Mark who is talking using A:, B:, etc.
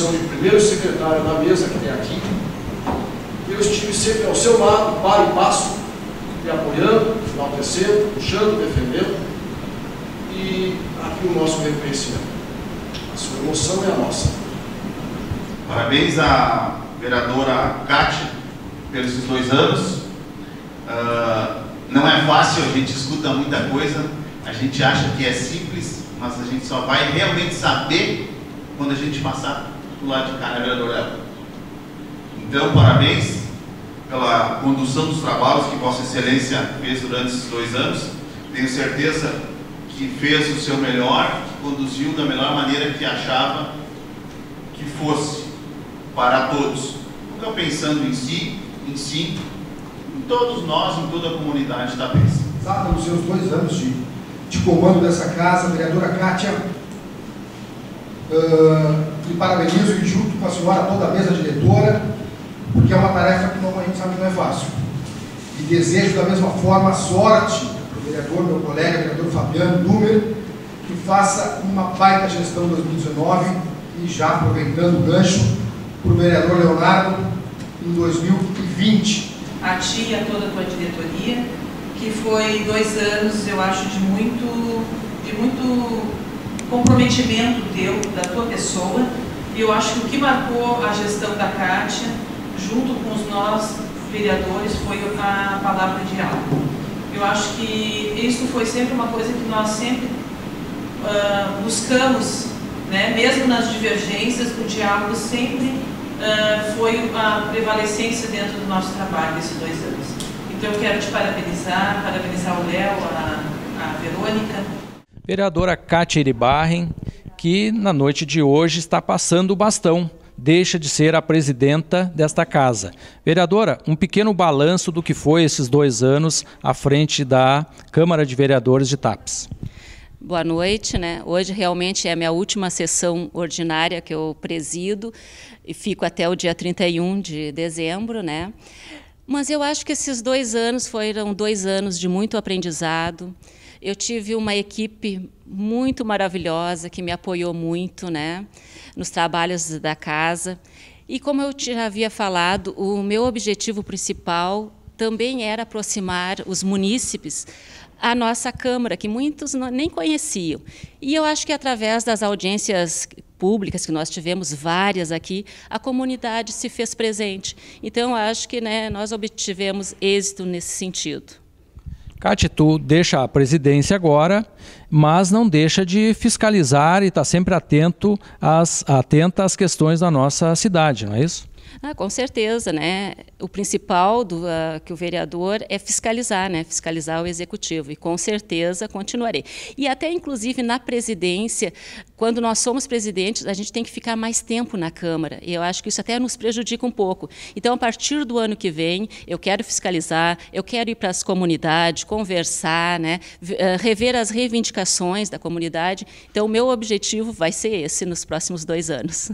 A: na condição de primeiro secretário da mesa que tem aqui, eu estive sempre ao seu lado, para e passo, me apoiando, enaltecendo, puxando, defendendo. E aqui o nosso reconhecimento. A sua emoção é a nossa.
B: Parabéns à vereadora Kátia pelos dois anos. Uh, não é fácil, a gente escuta muita coisa, a gente acha que é simples, mas a gente só vai realmente saber quando a gente passar do lado de cá, né, vereadora? Então, parabéns pela condução dos trabalhos que Vossa Excelência fez durante esses dois anos. Tenho certeza que fez o seu melhor, conduziu da melhor maneira que achava que fosse para todos. Nunca pensando em si, em si, em todos nós, em toda a comunidade da vez.
C: Exato, nos seus dois anos de, de comando dessa casa, vereadora Kátia, uh, lhe parabenizo e junto com a senhora, toda a mesa diretora, porque é uma tarefa que não, a gente sabe que não é fácil. E desejo da mesma forma sorte para o vereador, meu colega, vereador Fabiano Dumer, que faça uma baita gestão 2019 e já aproveitando o gancho para o vereador Leonardo em 2020.
D: A ti e a toda a tua diretoria, que foi dois anos, eu acho, de muito, de muito comprometimento teu, da tua pessoa, e eu acho que o que marcou a gestão da Cátia, junto com os nós vereadores, foi a palavra diálogo. Eu acho que isso foi sempre uma coisa que nós sempre uh, buscamos, né? mesmo nas divergências, o diálogo sempre uh, foi a prevalecência dentro do nosso trabalho nesses dois anos. Então eu quero te parabenizar, parabenizar o Léo, a, a Verônica.
E: Vereadora Kátia Iribarren, que na noite de hoje está passando o bastão deixa de ser a presidenta desta casa. Vereadora, um pequeno balanço do que foi esses dois anos à frente da Câmara de Vereadores de TAPS.
F: Boa noite, né? Hoje realmente é a minha última sessão ordinária que eu presido e fico até o dia 31 de dezembro, né? Mas eu acho que esses dois anos foram dois anos de muito aprendizado. Eu tive uma equipe muito maravilhosa que me apoiou muito, né? nos trabalhos da casa. E como eu já havia falado, o meu objetivo principal também era aproximar os munícipes à nossa Câmara, que muitos nem conheciam. E eu acho que através das audiências públicas, que nós tivemos várias aqui, a comunidade se fez presente. Então, acho que né, nós obtivemos êxito nesse sentido.
E: Cátia, tu deixa a presidência agora, mas não deixa de fiscalizar e está sempre atento às, atenta às questões da nossa cidade, não é isso?
F: Ah, com certeza, né? O principal do uh, que o vereador é fiscalizar, né? Fiscalizar o executivo e com certeza continuarei. E até inclusive na presidência, quando nós somos presidentes, a gente tem que ficar mais tempo na Câmara. E eu acho que isso até nos prejudica um pouco. Então, a partir do ano que vem, eu quero fiscalizar, eu quero ir para as comunidades, conversar, né? Ah, rever as reivindicações da comunidade. Então, o meu objetivo vai ser esse nos próximos dois anos.